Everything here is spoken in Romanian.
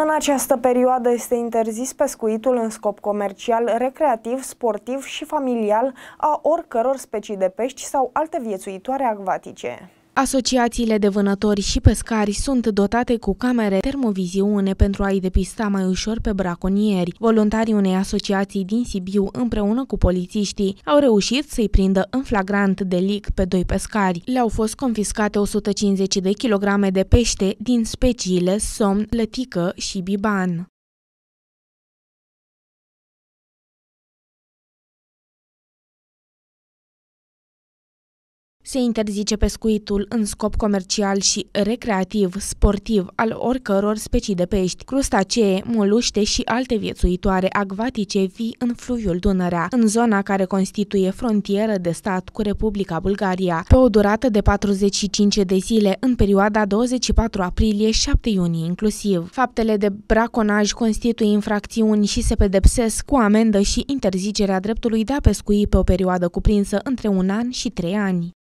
În această perioadă este interzis pescuitul în scop comercial, recreativ, sportiv și familial a oricăror specii de pești sau alte viețuitoare acvatice. Asociațiile de vânători și pescari sunt dotate cu camere termoviziune pentru a-i depista mai ușor pe braconieri. Voluntarii unei asociații din Sibiu împreună cu polițiștii au reușit să-i prindă în flagrant delic pe doi pescari. Le-au fost confiscate 150 de kilograme de pește din speciile somn, lătică și biban. Se interzice pescuitul în scop comercial și recreativ, sportiv, al oricăror specii de pești, crustacee, moluște și alte viețuitoare acvatice vii în fluviul Dunărea, în zona care constituie frontieră de stat cu Republica Bulgaria, pe o durată de 45 de zile în perioada 24 aprilie-7 iunie inclusiv. Faptele de braconaj constituie infracțiuni și se pedepsesc cu amendă și interzicerea dreptului de a pescui pe o perioadă cuprinsă între un an și trei ani.